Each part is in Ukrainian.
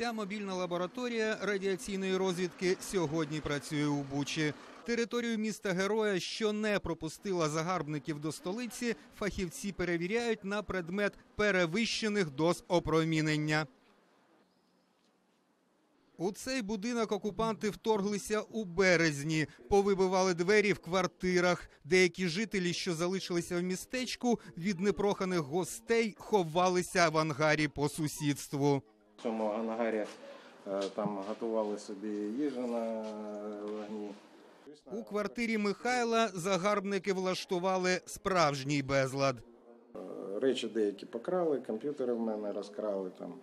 Ця мобільна лабораторія радіаційної розвідки сьогодні працює у Бучі. Територію міста героя, що не пропустила загарбників до столиці, фахівці перевіряють на предмет перевищених доз опромінення. У цей будинок окупанти вторглися у березні, повибивали двері в квартирах. Деякі жителі, що залишилися в містечку, від непроханих гостей ховалися в ангарі по сусідству. В цьому ангарі е, там готували собі їжу на вогні. У квартирі Михайла загарбники влаштували справжній безлад. Е, Речі деякі покрали, комп'ютери в мене розкрали, там,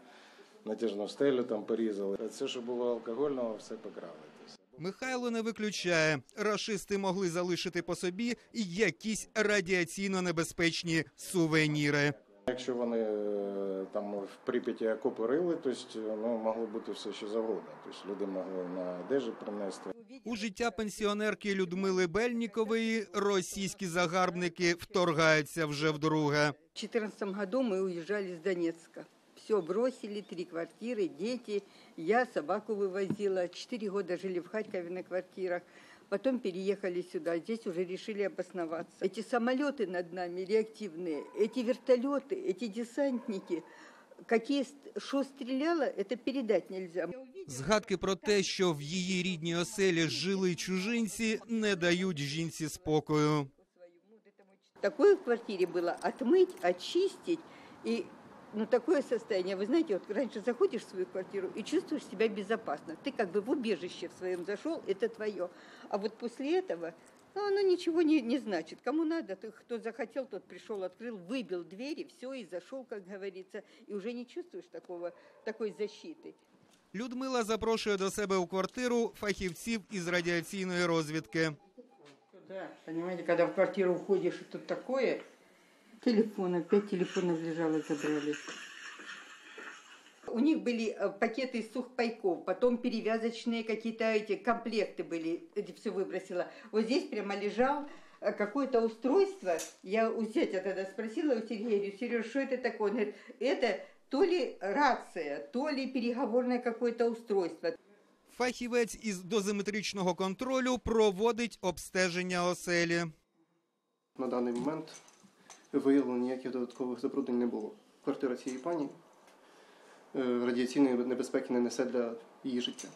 натяжну стелю там порізали. Все, що було алкогольного, все покрали. Михайло не виключає, рашисти могли залишити по собі якісь радіаційно небезпечні сувеніри. Якщо вони е, там в Прип'яті окопи рили, то есть, ну, могло бути все що завгодно. Тобто люди могли на одежі принести. У життя пенсіонерки Людмили Бельнікової російські загарбники вторгаються вже вдруге. В 2014 году мы уезжали с Донецка. Все бросили, три квартиры, дети. Я собаку вывозила. Четыре года жили в Харькове на квартирах. Потом переехали сюда. Здесь уже решили обосноваться. Эти самолеты над нами реактивные, эти вертолеты, эти десантники. Какие, ст- что стреляло, это передать нельзя. Згадки про те, що в її рідній оселі жили чужинці, не дають жінці спокою. Такое в квартире было отмыть, очистить. И ну, такое состояние, вы знаете, вот раньше заходишь в свою квартиру и чувствуешь себя безопасно. Ты как бы в убежище в своем зашел, это твое. А вот после этого, ну, оно ничего не, не значит. Кому надо, то, кто захотел, тот пришел, открыл, выбил двери, все, и зашел, как говорится. И уже не чувствуешь такого, такой защиты. Людмила запрошує до себе у квартиру фахівців із радіаційної розвідки. Да, понимаете, когда в квартиру уходишь, и тут такое. Телефоны, пять телефонов лежало, забрали. У них были э, пакеты из сухпайков, потом перевязочные какие-то эти комплекты были, это все выбросила. Вот здесь прямо лежал э, какое-то устройство. Я у зятя тогда спросила у Сергея, говорю, Сереж, что это такое? Он говорит, это то ли рация, то ли переговорное какое-то устройство. Фахівець із дозиметричного контролю проводить обстеження оселі. На даний момент виявлено ніяких додаткових забруднень не було. Квартира цієї пані е, радіаційної небезпеки не несе для її життя.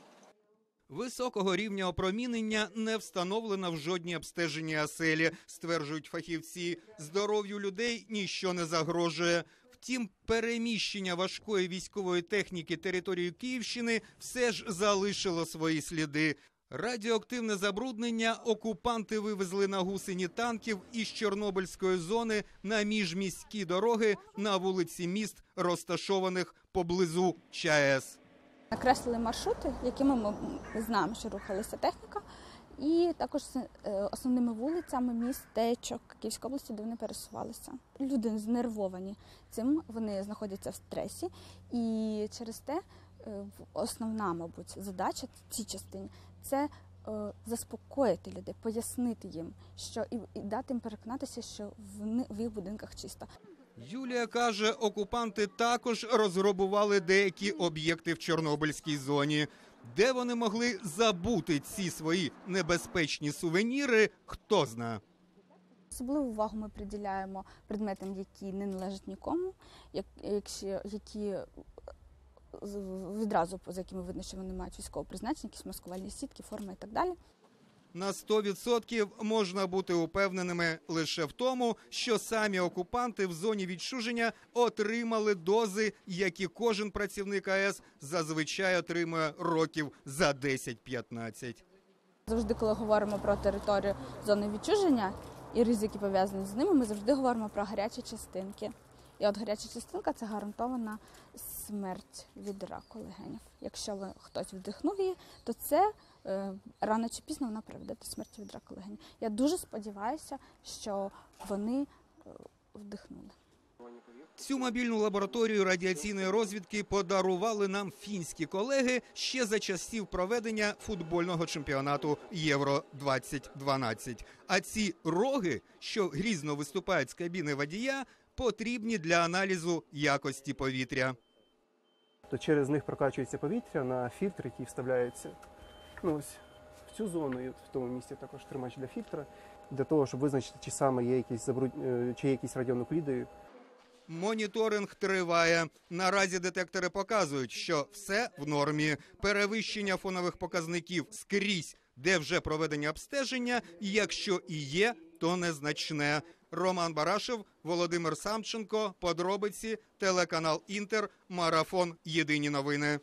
Високого рівня опромінення не встановлено в жодній обстеженні оселі, стверджують фахівці. Здоров'ю людей ніщо не загрожує. Втім, переміщення важкої військової техніки територією Київщини все ж залишило свої сліди. Радіоактивне забруднення окупанти вивезли на гусені танків із Чорнобильської зони на міжміські дороги на вулиці міст, розташованих поблизу ЧАЕС. Накреслили маршрути, якими ми знаємо, що рухалася техніка, і також е, основними вулицями містечок Київської області, де вони пересувалися. Люди знервовані цим, вони знаходяться в стресі, і через те основна, мабуть, задача в цій частині це е, заспокоїти людей, пояснити їм, що і, і дати їм переконатися, що в, в їх будинках чисто. Юлія каже, окупанти також розграбували деякі об'єкти в Чорнобильській зоні. Де вони могли забути ці свої небезпечні сувеніри, хто зна. Особливу увагу ми приділяємо предметам, які не належать нікому, як, якщо які е, відразу за якими видно, що вони мають військове призначення, якісь маскувальні сітки, форми і так далі. На 100% можна бути упевненими лише в тому, що самі окупанти в зоні відчуження отримали дози, які кожен працівник АЕС зазвичай отримує років за 10-15. Завжди, коли говоримо про територію зони відчуження і ризики пов'язані з ними, ми завжди говоримо про гарячі частинки. І от гаряча частинка це гарантована смерть від раку легенів. Якщо ви хтось вдихнув її, то це е, рано чи пізно вона приведе до смерті від раку легенів. Я дуже сподіваюся, що вони е, вдихнули. Цю мобільну лабораторію радіаційної розвідки подарували нам фінські колеги ще за часів проведення футбольного чемпіонату Євро 2012 А ці роги, що грізно виступають з кабіни водія, потрібні для аналізу якості повітря. то через них прокачується повітря на фільтр, який вставляється. Ну, ось в цю зону і в тому місці також тримач для фільтра, для того, щоб визначити, чи саме є якісь забруд... е, чи є якісь радіонукліди Моніторинг триває. Наразі детектори показують, що все в нормі. Перевищення фонових показників скрізь, де вже проведення обстеження, і якщо і є, то незначне. Роман Барашев, Володимир Самченко, подробиці, телеканал Інтер, марафон. Єдині новини.